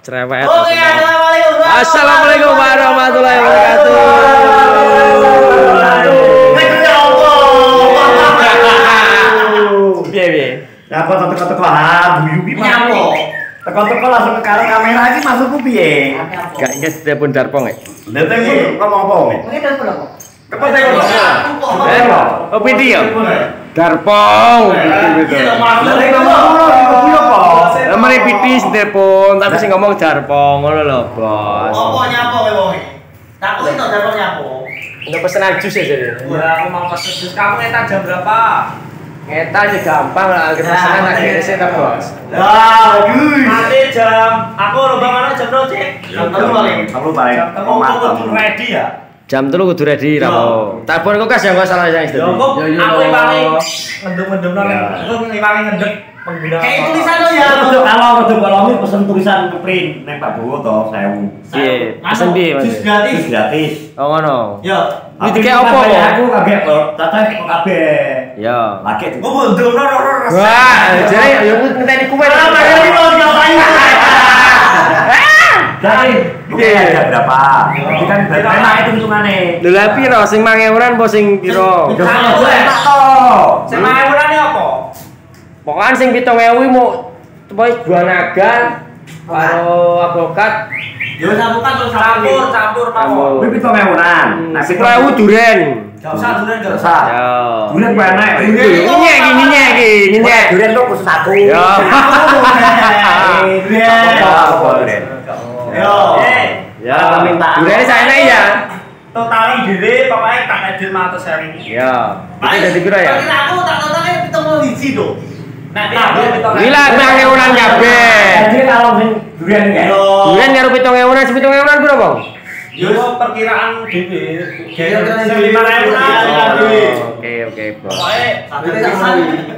Cerewet. Oke, assalamualaikum. Assalamualaikum warahmatullahi wabarakatuh. Piye piye? Lah kok teko-teko ah guyu. Teko-teko langsung ke karo kamera iki piye? Gak inget telepon Darpong ya? Ngomong apa telepon apa? Teko. Eh, oh video. Darpong. Iya, teko Namanya pitis telepon, tapi sing ngomong Darpong ngono lho, Bos. Apa nyapo kowe wong? Tak kuwi to telepon nyapo. Udah pesenan jus ya jadi. Ya, aku mau pesen jus. Kamu ngetan jam berapa? Ngeta aja gampang lah, kita pesenan lagi sih ta, Bos. Lah, guys. Nanti jam, aku lomba mana jam berapa, Cik? Jam telu paling. Kamu paling Jam temu aku kudu ready ya. Jam telu kudu ready Yo. rapo. Telepon kok kas ya enggak salah. Ya, kok Yo, yo. aku iwangi ngendem-ngendem nang, aku iwangi ngendem pengguna. Kayak tulisan lo ya. Kalau kudu kalau pesen tulisan ke print nek Pak Bowo to 1000. Piye? Pesen piye, Mas? Jus gratis. Gratis. Oh ngono. Yo. Dikek apa, Tapi Bos? Aku kabeh kok, tata kok kabeh. Ya. Lagi Kok no no. Wah, jadi ya ngenteni kuwe. Ah, mau Jadi, Oke. ada berapa? Ini kan enak itu hitungannya. Lha lha piro sing 5000 apa sing piro? Yo sama gue enak toh. Sing apa? Pokokan sing 7000 mau pokoke dua naga karo advokat Yo sambukan terus Campur, campur Campur. mawon. Itu mewunan. Nah, sepuluh ewu duren. Gak usah duluan, gak usah. Ya. Durian gue enak. Ini nyek ini nyek iki, ini nyek. Durian tuh khusus aku. Ya. Durian. Yo. Eh, Ya. Apa minta? Duren saya naik ya. totalin dhewe pokoknya tak edit 500.000. Ya. Itu jadi piro ya? Paling aku tak total kan ketemu biji do. Nah, Gila mangewunan kabeh. Jadi kalau sing durian ini Yo. Duren karo 7000 sing 7000 piro, Bang? Yo perkiraan dhewe. Kira-kira Sing dhewe. 5.000 Iya, lah. dhewe. Oke. Pokoknya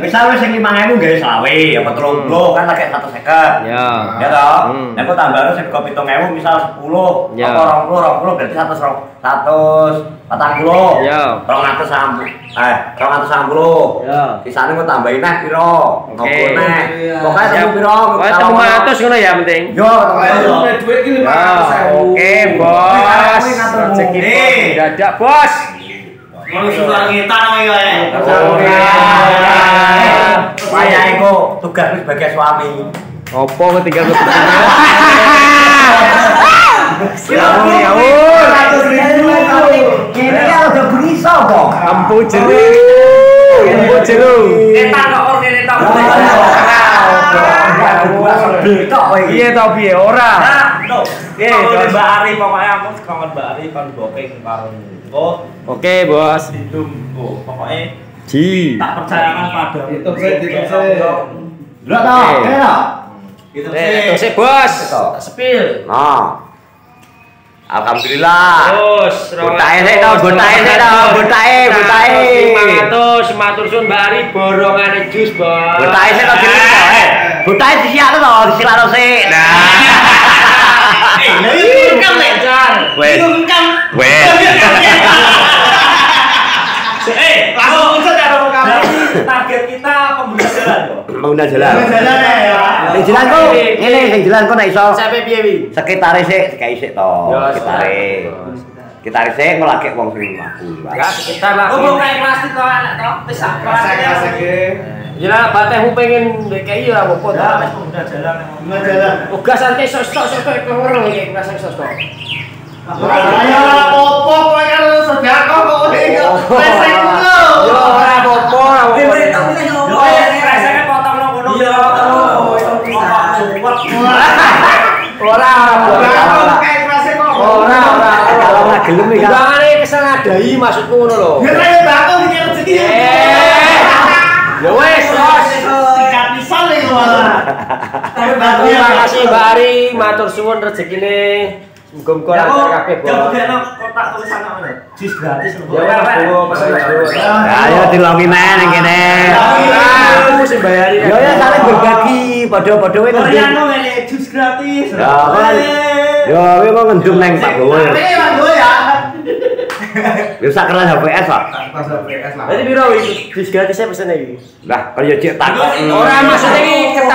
Misal wis sing 5000 gawe selawe, apa 30 kan lagi 150. Ya. Ya toh? Hmm. Nek kok tambah sing kok 7000 misal 10, Ya. apa 20, 20 berarti 100 100 40. Ya. 200 sampu. Eh, 250. Ya. Sisane kok tambahin neh piro? Oke. neh. Pokoke Ya. temu piro? Pokoknya temu 100 ngono ya penting. Yo, temu Ya, oke, Bos. Rezeki Eh. bos namanya ya. Saya iku tugas sebagai suami. Opo. Ya ampun. Kini ya udah beriso kok. Ampu jeru. Ampu jeru. Netan kok or ngene tok. Iya to piye ora. Nah, no. Eh, Kalau Bos. Mbak Ari pokoknya aku Mbak Ari kon booking karo Oh, Oke, Bos. ditunggu. Pokoknya Ji. tak percayakan pada Itu saya, itu kene toh. Gitu Eh, sih. Bos. Sepil. Nah. Alhamdulillah. Terus, Botahe sik toh, botahe sik toh, botahe, botahe. 500 matur suwun Mbak Ari borongane jus, Bos. Botahe sik toh dilihat toh. eh. Botahe disiak toh, disilaro sik. Nah. Ini nih. Wes. Ini rekam. Wes. Eh, langsung muncul karo kamu. Target kita pembelajaran kok. Pengguna jalan. Jalan ya. Sing jalan kok, ngene sing jalan kok nek iso Sampai piye wi? sekitare sik, dikai sik to. Ya, Sekitare. Bos. Sekitare sik ngelake wong sing mlaku. Ya, sekitar lah. Oh, kok kayak plastik kok anak toh? Wis ah, plastiknya. Ya, batehmu pengen DKI ora apa-apa Ya, ta. wis pengguna jalan. Nggak jalan. Ugas santai sos-sos sos kok keluar iki ugas sos Ayo opo kowe kan sedekah kok ini. Pesek Yo dulu. ora apa-apa, ora apa-apa. Yo, rasanya potong nang ngono. Iya. Oh. Ora ora. Ora ora. Kalau ora gelem iki kan. Bangane kesengadai maksudku ngono lho. Ya kayak bako iki rezeki. Eh. Ya wes, Bos. Ya. Terima kasih Mbak Ari, matur suwun rezekine. Muga-muga Ya, lancar kok kabeh, jangan Bos. bukekno kotak tulisan? Jus gratis lho. Ya pesen Mas Bu. Ayo dilongi men ning kene. Aku sing bayari. Yo ya saling berbagi, padha-padha wae. Korean kok ngene jus gratis. Ya, kan. Yo kowe kok ngendum neng Pak gue ya. Ya sak keras HPS lah. Pas PS lah. Jadi biro iki bis gratisnya pesen iki. Lah, kaya cek takok. Ora maksudnya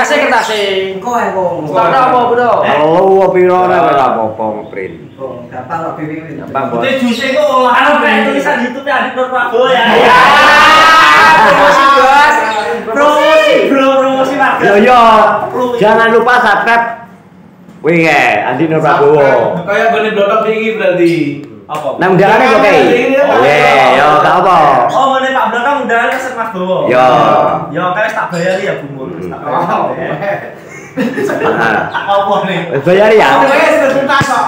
iki kertasnya kertasnya. Engko ae kok. Stok apa, Bro? Halo, piro ora ora apa-apa ngeprint. Kok gampang kok ini. Gampang, Bos. Putih jus itu olahan kayak tulisan YouTube ya Adit Nur Prabowo ya. Ya, promosi, Bos. Promosi, bro, promosi warga. Yo yo, jangan lupa subscribe. Wih ya, Andi Nur Prabowo. Kayak gue blokap tinggi berarti. Apa? Nah, undangannya kok. Wih, yo gak apa. Oh, ngene Pak Blokam undangan ke Mas Bowo. Yo. Yo, kayak tak bayar ya Bu Mul. Tak Oh. bayar. Nah, Apa nih? bayar ya. Wes sudah tuntas kok.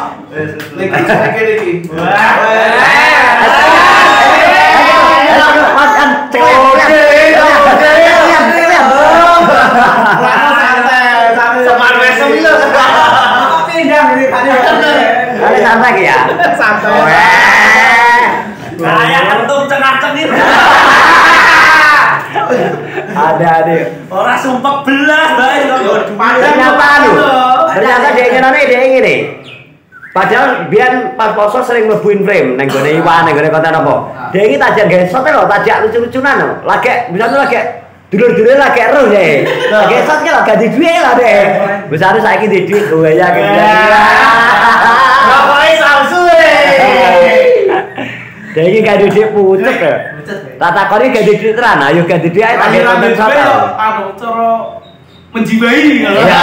Lagi lagi. Mas kan Semar besok itu. Pindah dari tadi. Kali santai ki ya. Santai. Kayak kentung cengah-cengir. Ada deh. Ora sumpek belas bae kok. Ternyata anu. Ternyata dia ingin ane dia ingin nih. Padahal biar pas poso sering mlebuin frame neng gone Iwan neng gone konten apa. Dia ini tajak guys, sote lho, tajak lucu-lucunan lho. Lagi misalnya lagi dulur-dulur lagi ero deh. Lagi sot ki lho ganti duit lah deh. Besar saiki di duit gue ya Bapaknya Samsu Dia ini ganti duit pucuk. Tata kori ganti duit teran, ayo ganti ayo tajak konten sote. Anu cara menjiwai kalau. Ya,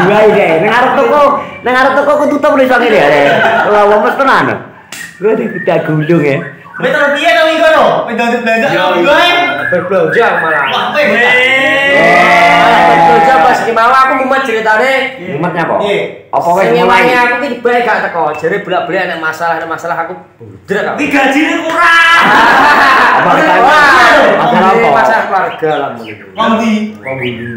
jiwai deh. Nang arep toko, nang arep toko ku tutup wis ngene ya. deh. Lah lemes tenan. Gue di kita gulung ya. Betul piye to iku no? Betul belanja Yo, gue. Berbelanja malah. Wah, berbelanja pas iki mau aku mumet ceritane. Mumetnya apa? Apa wis Sing mulai? aku ki bae gak teko. Jare bolak-balik ana masalah, ana masalah aku budrek aku. Iki gajine kurang. Apa kita masalah apa? Masalah keluarga lah mungkin. Wong ndi?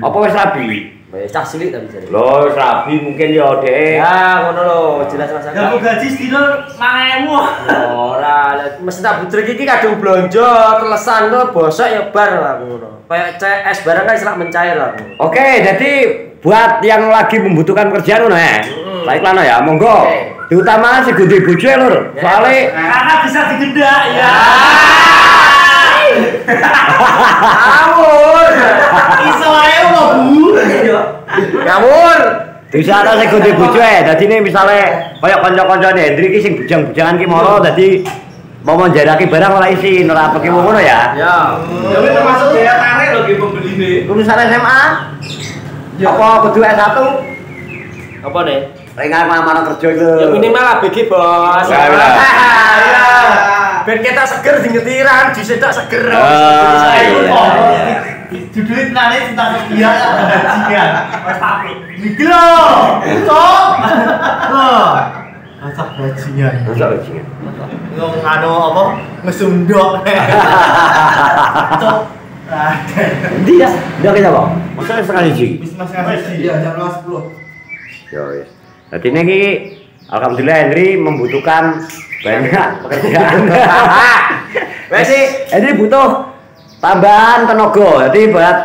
Apa wis rabi? Wis cah cilik tapi jare. Lo wis rabi mungkin ya deh. Ya ngono lho, jelas masalah. Ya aku gaji sedina 5000. Ora, lah, mesti tak budrek iki kadung blonjo, telesan tuh bosok ya bar lah ngono. Kayak CS barang kan istilah mencair lah. Oke, jadi buat yang lagi membutuhkan kerjaan ngono ya. Hmm. Baik lana ya, monggo. Oke. Diutamakan si Gundi Bojo ya, Lur. Ya. Soale Karena bisa digendak ya. Ngawur. Iso ae kok Bu. Ngawur. bisa ada si Gundi Bojo ya. Dadi ini misalnya kayak kanca-kancane Hendri ki sing bujang-bujangan ki moro dadi mau menjaraki barang ora isin, ora apa ki ngono ya. Ya. Ya wis termasuk daya tarik lho ki pembeli ini. Lulusan SMA? Apa kudu S1? Apa nih? Ringan mana kerja itu. Ya minimal ABG bos. Ya, ya. Ben kita seger di ngetiran, di sedak seger. Ah, Saya iya. Judulnya tenane tentang dia bajingan. Wes tapi. Iki lho. Cok. Masak bajingan. Masa bajingan. Ngomong anu apa? Ngesundok. Cok. Dia, dia kita apa? Masa sekali sih. Wis mas ngasih. Iya, jam 10. Ya wis. Dadi ini alhamdulillah Henry membutuhkan banyak pekerjaan. Sih. Henry butuh tambahan tenaga. Jadi buat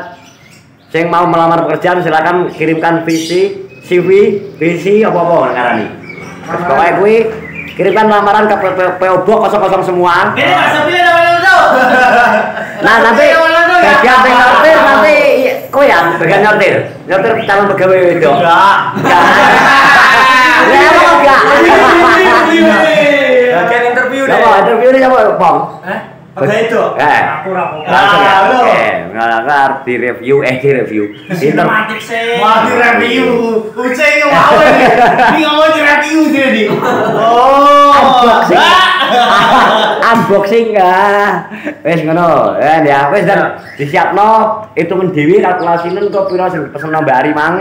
yang mau melamar pekerjaan silakan kirimkan visi, CV, visi apa-apa ngarani. Terus pokoknya kuwi kirimkan lamaran ke PO Box 00 semua. Nah nanti bagian sing nyortir nanti kowe ya bagian nyortir. Nyortir calon pegawai itu. Enggak. Enggak. Ya apa enggak? Bagian interview deh. Apa interview ini siapa, Bang? Eh? Pegawai itu. Eh. Aku ora apa. Langsung ya. Ah, lho. Oke, nggak di review eh di review. Inter Sinematik sih. Wah, di review. Uceng ngomong ini. Ini ngomong di review dia nih. Oh. Unboxing. unboxing enggak. Wes ngono. Ya ya wes dan disiapno hitungan dewi kalkulasine kok pira sing pesen Mbak Ari mang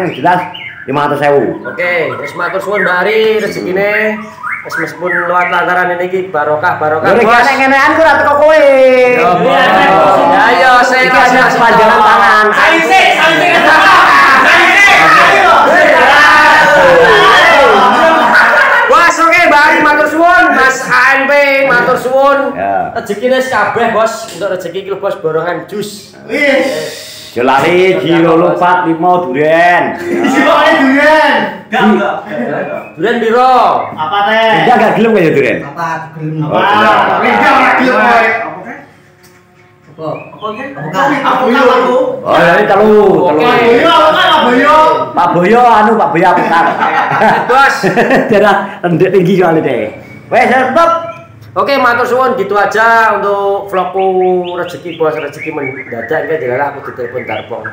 yang jelas 500.000. Oke, wis matur suwun Mbak Ari rezekine. Wis meskipun lewat lantaran ini iki barokah barokah. Bos. nek ngenean ku ora teko kowe. Ya, Bos. Ya yo saya Iki ada kepanjangan tangan. Ayo sih, ayo sih. Ayo sih, ayo. Bos, oke Mbak Ari matur suwun, Mas ANP matur suwun. Ya. Rezekine kabeh, Bos. Untuk rezeki iki lho, Bos borongan jus. Wis. Jelali Giro Lopat Limo Duren. Siapa durian? Gak, enggak. Duren biro. Apa teh? Tidak gak gelem kayak Duren. Apa gelem Apa? Beda lagi kowe. Apa? Apa. Aku kan aku. Oh, ini telu, telu. Oke. Boyo, apa Pak Boyo? Pak Boyo anu Pak Boyo aputar. Bos. Rendek tinggi soalnya deh. Wes, stop. Oke, matur suwun gitu aja untuk vlogku rezeki bos rezeki mendadak iki dilalah aku ditelepon Darpong.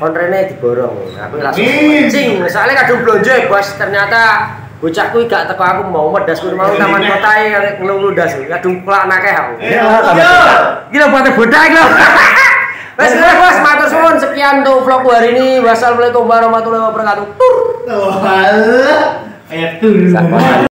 Kon rene diborong. Aku langsung Ih. mancing. Soalnya kadung blonjo ya, Bos. Ternyata bocahku gak teko aku mau medas kuwi mau taman kota e arek nglundas. Kadung kelak nakeh aku. Ya, tambah besar. Gila buat bodak lho. Wes bos, matur suwun sekian untuk vlogku hari ini. Wassalamualaikum warahmatullahi wabarakatuh. Tur. Oh, turun. Sama.